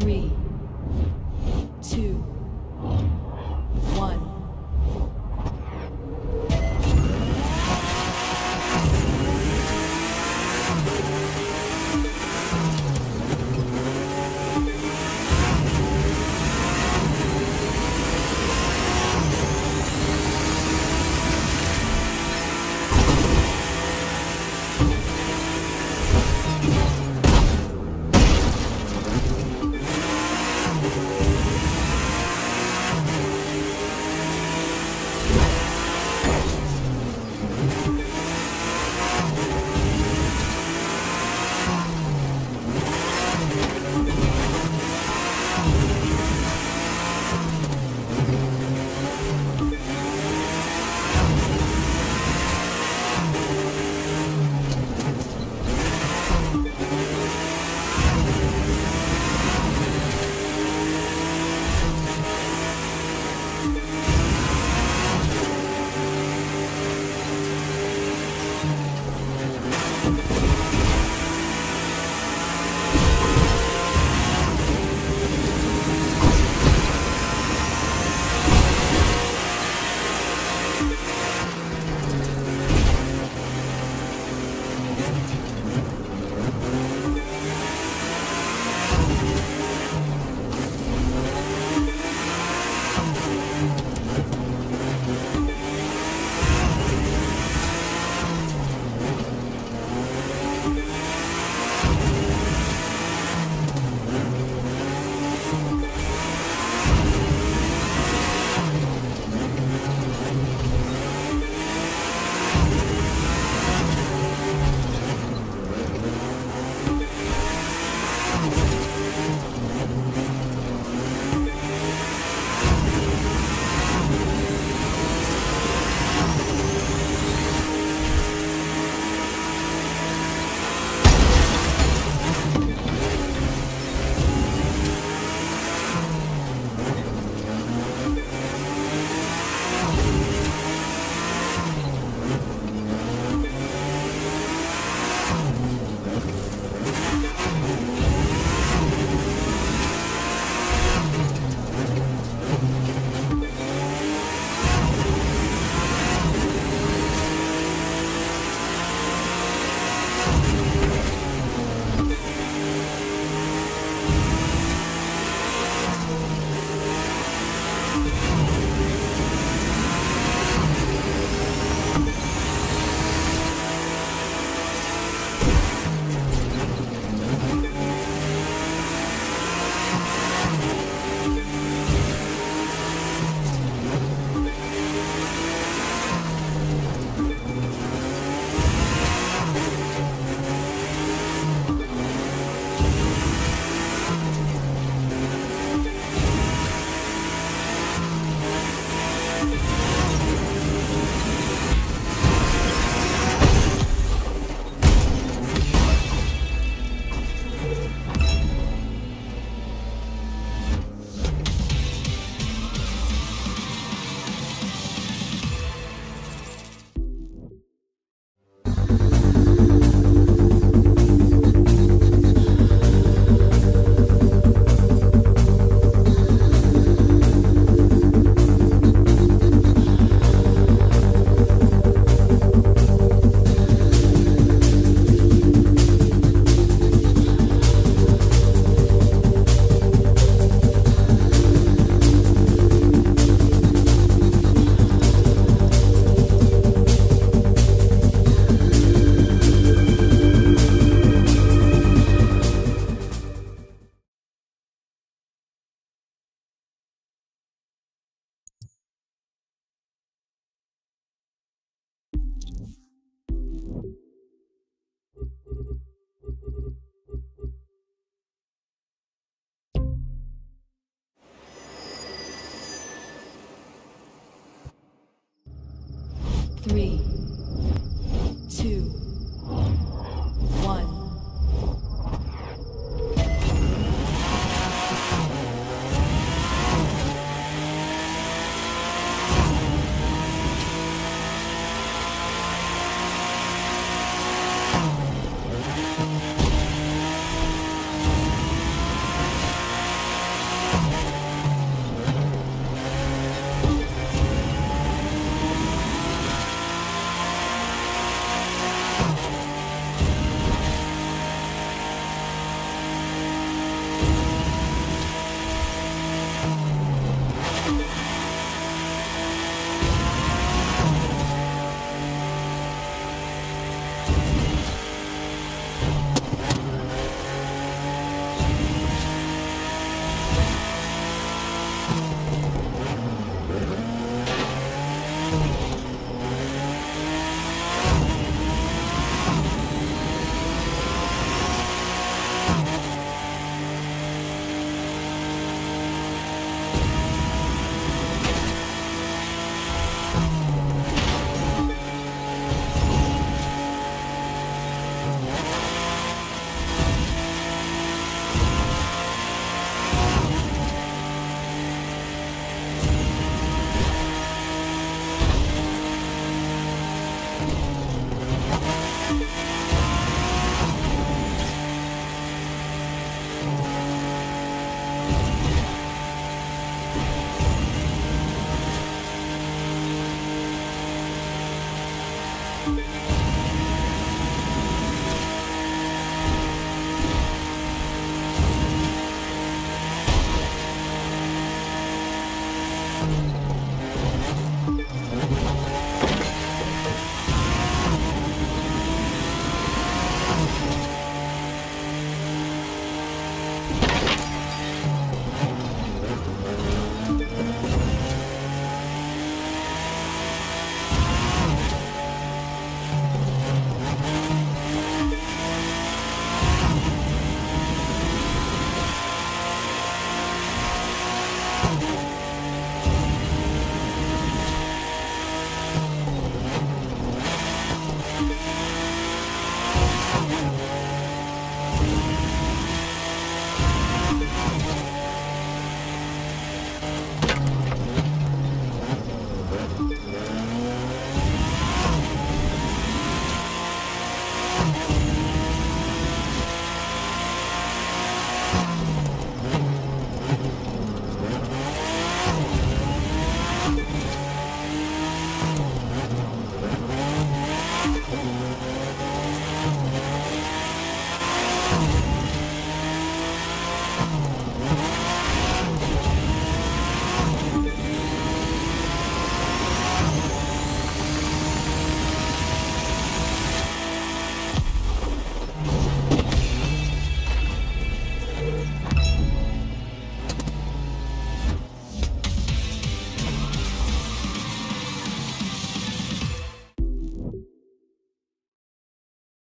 Three,